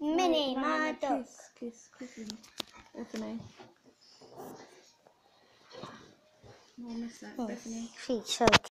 Mini Minnie, my duck. Kiss, kiss, kiss. Bethany. Oh, Bethany. she's so